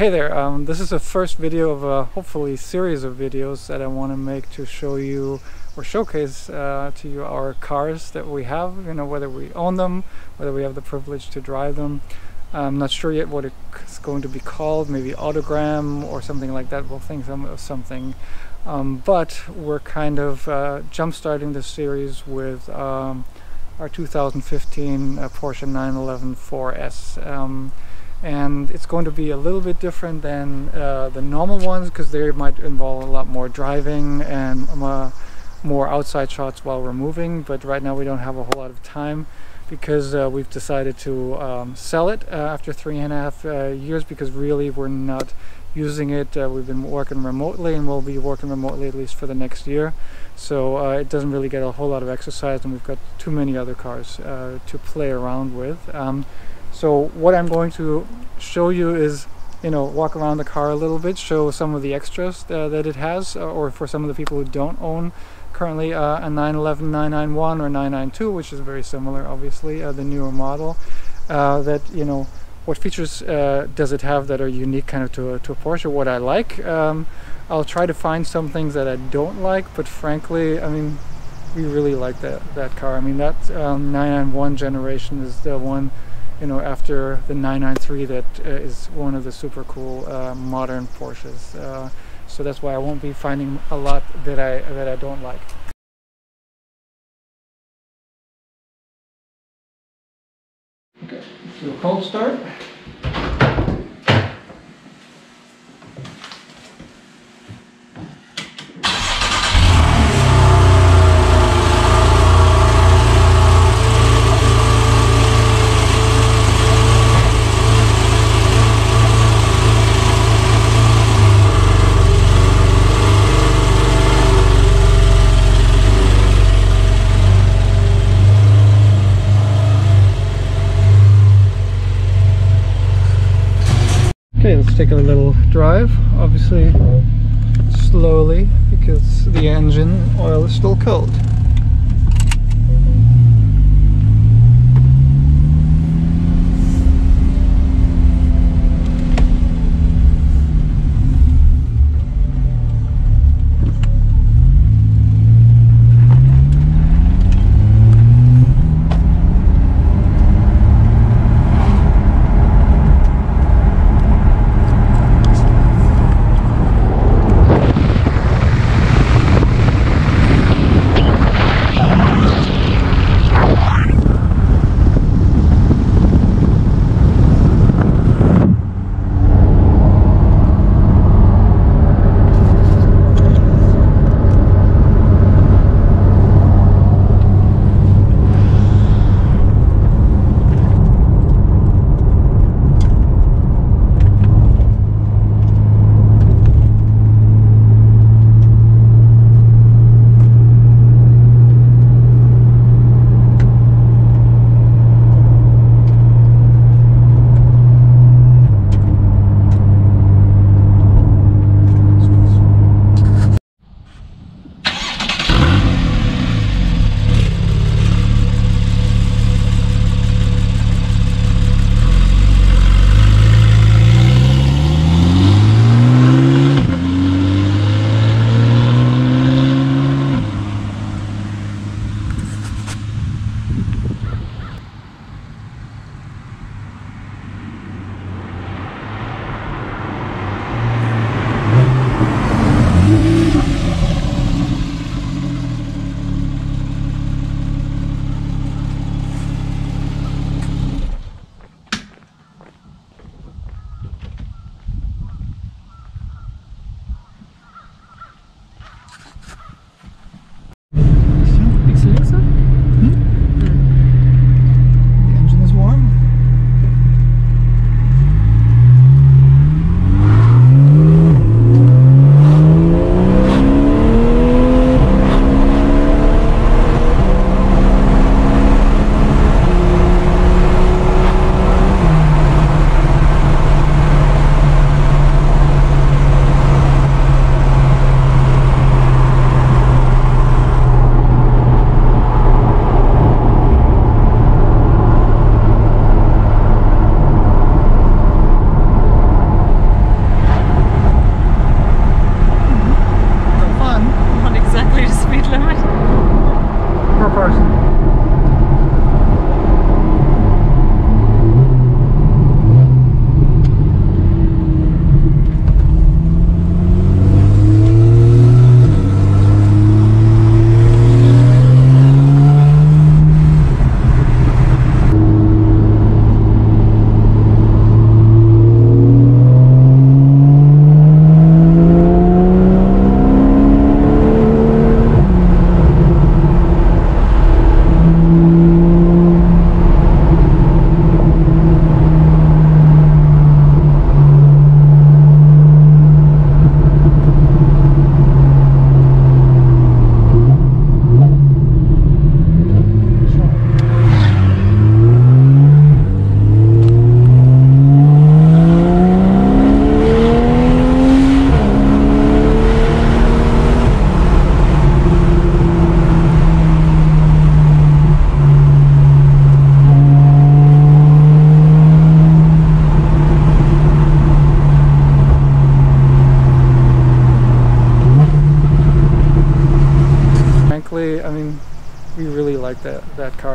Hey there, um, this is the first video of a hopefully series of videos that I want to make to show you or showcase uh, to you our cars that we have, you know, whether we own them, whether we have the privilege to drive them. I'm not sure yet what it's going to be called, maybe autogram or something like that, we'll think of something. Um, but we're kind of uh, jump-starting this series with um, our 2015 uh, Porsche 911 4S. Um, and it's going to be a little bit different than uh, the normal ones because they might involve a lot more driving and uh, more outside shots while we're moving. But right now we don't have a whole lot of time because uh, we've decided to um, sell it uh, after three and a half uh, years because really we're not using it uh, we've been working remotely and we'll be working remotely at least for the next year. So it doesn't really get a whole lot of exercise and we've got too many other cars to play around with. Um, so what I'm going to show you is, you know, walk around the car a little bit, show some of the extras uh, that it has, uh, or for some of the people who don't own currently uh, a 911 991 or 992, which is very similar, obviously, uh, the newer model. Uh, that you know, what features uh, does it have that are unique, kind of to a, to a Porsche? What I like. Um, I'll try to find some things that I don't like, but frankly, I mean, we really like that that car. I mean, that um, 991 generation is the one you know, after the 993 that uh, is one of the super cool uh, modern Porsches. Uh, so that's why I won't be finding a lot that I that I don't like. Okay, a cold start. A little drive, obviously slowly because the engine oil is still cold.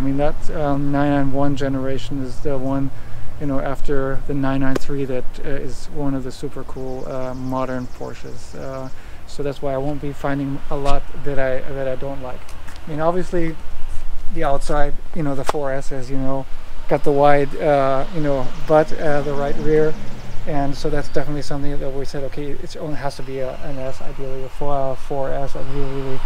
Mean that um, 991 generation is the one you know after the 993 that uh, is one of the super cool uh, modern Porsches. Uh, so that's why I won't be finding a lot that I that I don't like. I mean obviously the outside you know the 4S as you know got the wide uh, you know butt uh, the right rear. And so that's definitely something that we said okay it only has to be a, an S ideally a 4, 4S I really really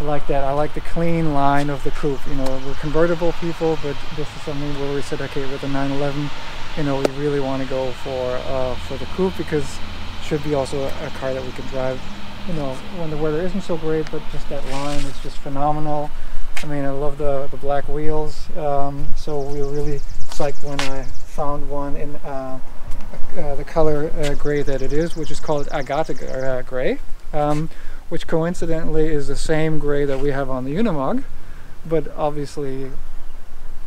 like that. I like the clean line of the coupe you know we're convertible people but this is something where we said okay with the 911 you know we really want to go for uh, for the coupe because it should be also a car that we can drive you know when the weather isn't so great but just that line is just phenomenal. I mean I love the the black wheels um, so we were really psyched when I found one in uh, uh, the color uh, gray that it is which is called Agate uh, gray. Um, which coincidentally is the same gray that we have on the Unimog but obviously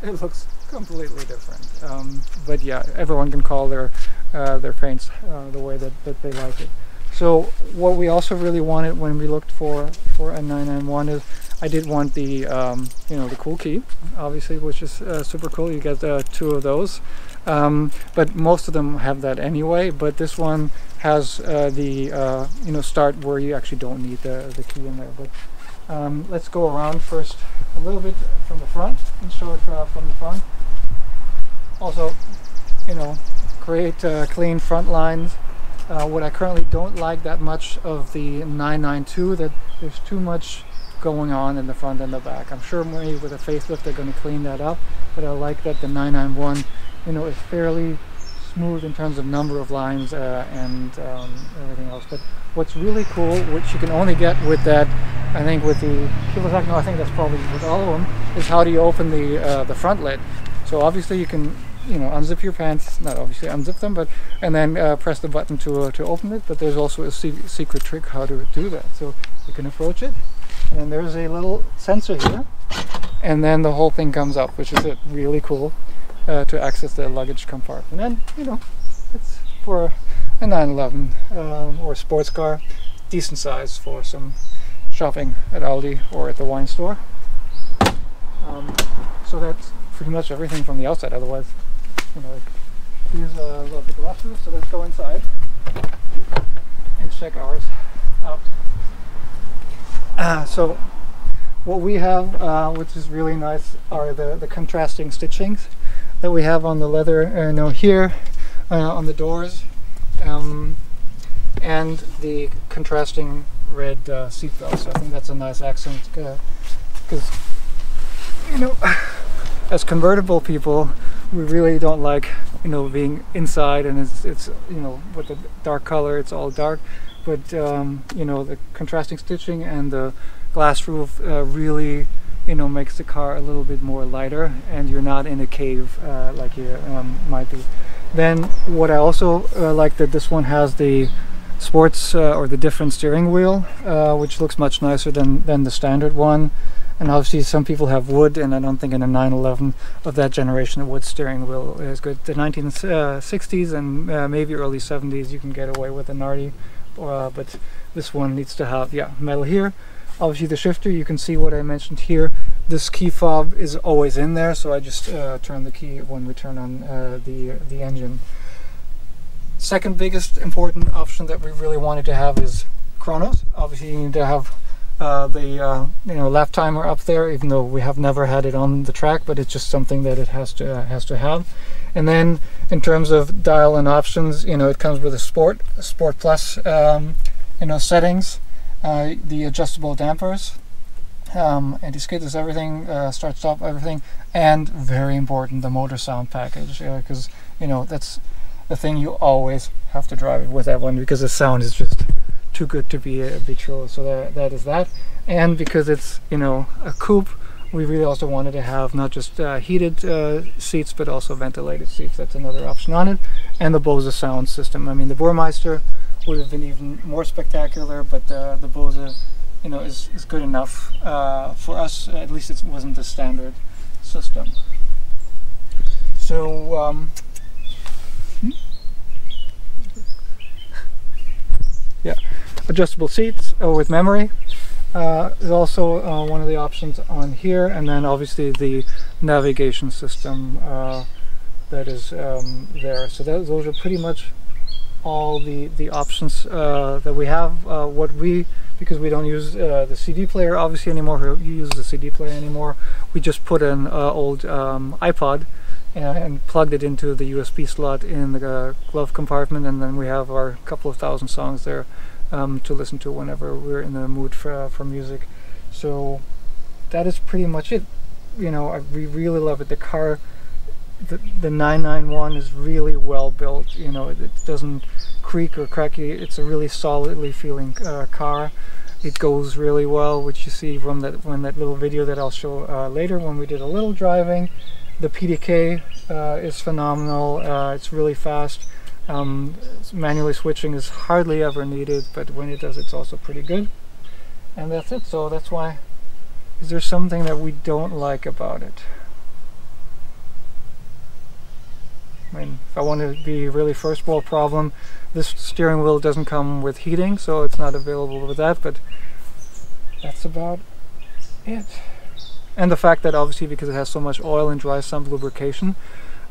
it looks completely different. Um, but yeah everyone can call their uh, their paints uh, the way that, that they like it. So what we also really wanted when we looked for for a 991 is I did want the um, you know the cool key obviously which is uh, super cool. You get uh, two of those. Um, but most of them have that anyway. But this one has uh, the uh, you know start where you actually don't need the, the key in there but um, let's go around first a little bit from the front and show it uh, from the front. Also you know create clean front lines. What I currently don't like that much of the 992 that there's too much going on in the front and the back. I'm sure maybe with a facelift they're going to clean that up but I like that the 991 you know is fairly smooth in terms of number of lines uh, and um, everything else. But what's really cool, which you can only get with that, I think with the Kawasaki, no, I think that's probably with all of them, is how do you open the uh, the front lid. So obviously you can, you know, unzip your pants, not obviously unzip them, but and then uh, press the button to uh, to open it. But there's also a secret trick how to do that. So you can approach it, and then there's a little sensor here, and then the whole thing comes up, which is it, really cool uh, to access the luggage compartment. And you know, it's for a 911 um, or a sports car, decent size for some shopping at Aldi or at the wine store. Um, so that's pretty much everything from the outside. Otherwise, you know, these uh, love the glasses. So let's go inside and check ours out. Uh, so what we have, uh, which is really nice, are the, the contrasting stitchings that we have on the leather, uh, know, here uh, on the doors, um, and the contrasting red uh, seat belts. So I think that's a nice accent because, uh, you know, as convertible people, we really don't like, you know, being inside and it's, it's you know, with the dark color, it's all dark. But, um, you know, the contrasting stitching and the glass roof uh, really you know makes the car a little bit more lighter and you're not in a cave uh, like you um, might be. Then what I also uh, like that this one has the sports uh, or the different steering wheel uh, which looks much nicer than than the standard one. And obviously some people have wood and I don't think in a 911 of that generation a wood steering wheel is good. The 1960s and uh, maybe early 70s you can get away with a Nardi uh, but this one needs to have yeah metal here obviously the shifter you can see what I mentioned here. This key fob is always in there so I just uh, turn the key when we turn on uh, the the engine. Second biggest important option that we really wanted to have is chronos obviously you need to have uh, the uh, you know lap timer up there even though we have never had it on the track but it's just something that it has to uh, has to have. And then in terms of dial and options you know it comes with a sport a sport plus um, you know settings uh, the adjustable dampers, um, anti-skid is everything, uh, start stop everything, and very important the motor sound package because uh, you know that's the thing you always have to drive with that one because the sound is just too good to be uh, be true. So that that is that, and because it's you know a coupe, we really also wanted to have not just uh, heated uh, seats but also ventilated seats. That's another option on it, and the Bose sound system. I mean the Burmester would have been even more spectacular, but the, the Bose, you know, is, is good enough uh, for us. At least it wasn't the standard system. So, um, yeah, adjustable seats uh, with memory uh, is also uh, one of the options on here, and then obviously the navigation system uh, that is um, there. So that, those are pretty much all the the options uh, that we have. Uh, what we because we don't use uh, the CD player obviously anymore. You use the CD player anymore. We just put an uh, old um, iPod and, and, plugged it into the USB slot in the uh, glove compartment, and then we have our couple of thousand songs there um, to listen to whenever we're in the mood for for music. So that is pretty much it. You know, I, we really love it. The car the, the 991 is really well built. You know, it, it, doesn't creak or crack. It's a really solidly feeling uh, car. It goes really well, which you see from that when that little video that I'll show uh, later when we did a little driving. The PDK uh, is phenomenal. Uh, it's really fast. Um, manually switching is hardly ever needed, but when it does, it's also pretty good. And that's it. So that's why. Is there something that we don't like about it? I mean, if I want to be really first world problem, this steering wheel doesn't come with heating, so it's not available with that, but that's about it. And the fact that obviously because it has so much oil and dry sump lubrication,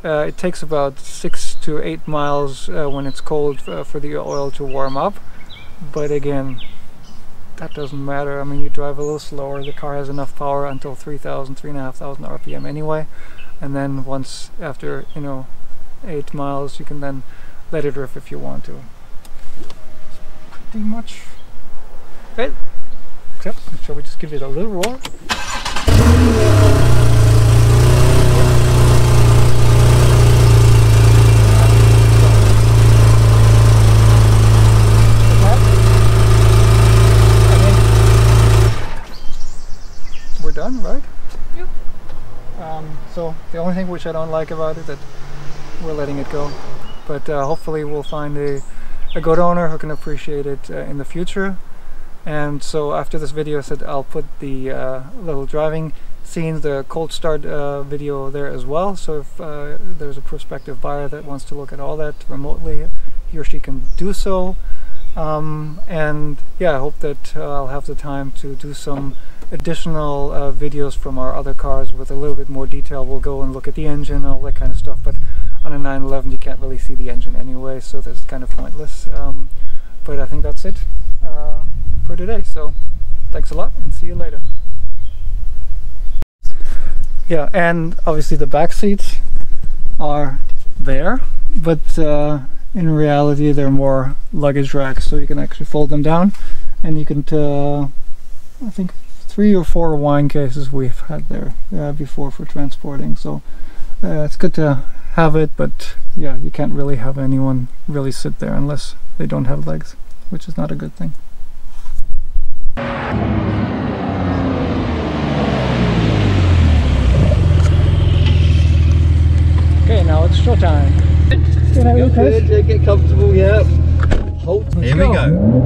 uh, it takes about six to eight miles uh, when it's cold uh, for the oil to warm up. But again, that doesn't matter. I mean, you drive a little slower. The car has enough power until 3,000, 3,500 RPM anyway. And then once after, you know, eight miles you can then let it riff if you want to. Pretty much. It except shall we just give it a little roar? We're done right? Yep. Um, so the only thing which I don't like about it that we're letting it go. But uh, hopefully we'll find a, a good owner who can appreciate it uh, in the future. And so after this video I said I'll put the uh, little driving scenes, the cold start uh, video there as well. So if uh, there's a prospective buyer that wants to look at all that remotely, he or she can do so. Um, and yeah, I hope that uh, I'll have the time to do some additional uh, videos from our other cars with a little bit more detail. We'll go and look at the engine and all that kind of stuff. But on a 911 you can't really see the engine anyway, so that's kind of pointless. Um, but I think that's it uh, for today. So thanks a lot and see you later. Yeah, and obviously the back seats are there, but uh, in reality they're more luggage racks, so you can actually fold them down, and you can. Uh, I think three or four wine cases we've had there uh, before for transporting. So uh, it's good to have it, but yeah, you can't really have anyone really sit there unless they don't have legs, which is not a good thing. Okay, now it's showtime. Good, good, get comfortable, yeah. Hold. Here we go.